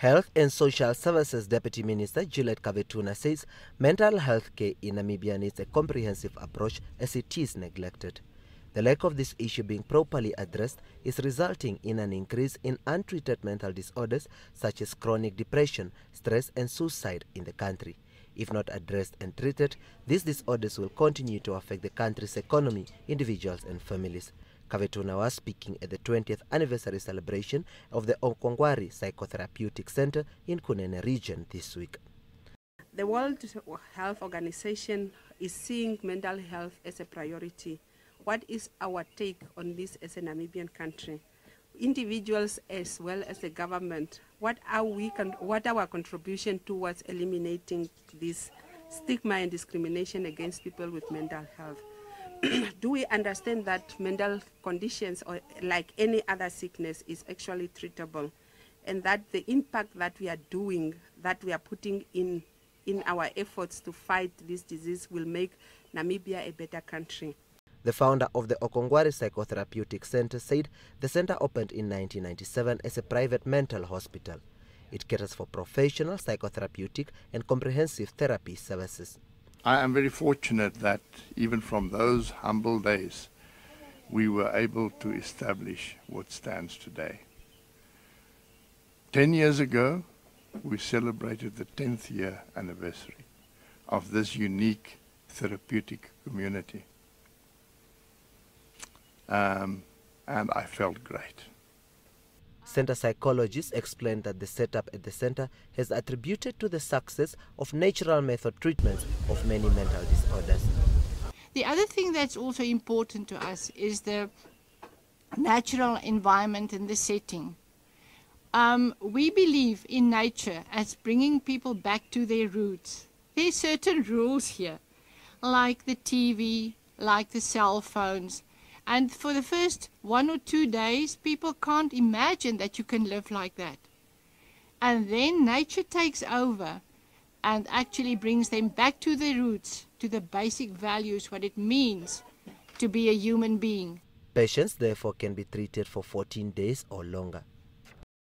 Health and Social Services Deputy Minister Juliet Kavetuna says mental health care in Namibia needs a comprehensive approach as it is neglected. The lack of this issue being properly addressed is resulting in an increase in untreated mental disorders such as chronic depression, stress and suicide in the country. If not addressed and treated, these disorders will continue to affect the country's economy, individuals and families. Kavetuna was speaking at the 20th anniversary celebration of the Okonguarri Psychotherapeutic Center in Kunene region this week. The World Health Organization is seeing mental health as a priority. What is our take on this as a Namibian country? Individuals as well as the government, what are we what our contribution towards eliminating this stigma and discrimination against people with mental health? do we understand that mental conditions or like any other sickness is actually treatable and that the impact that we are doing that we are putting in in our efforts to fight this disease will make Namibia a better country. The founder of the Okonguarri Psychotherapeutic Center said the center opened in 1997 as a private mental hospital. It caters for professional psychotherapeutic and comprehensive therapy services. I am very fortunate that even from those humble days, we were able to establish what stands today. Ten years ago, we celebrated the 10th year anniversary of this unique therapeutic community. Um, and I felt great. Center psychologists explained that the setup at the center has attributed to the success of natural method treatments of many mental disorders. The other thing that's also important to us is the natural environment and the setting. Um, we believe in nature as bringing people back to their roots. There are certain rules here, like the TV, like the cell phones, and for the first one or two days, people can't imagine that you can live like that. And then nature takes over and actually brings them back to their roots, to the basic values, what it means to be a human being. Patients therefore can be treated for 14 days or longer.